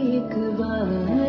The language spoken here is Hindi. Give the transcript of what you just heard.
एक बार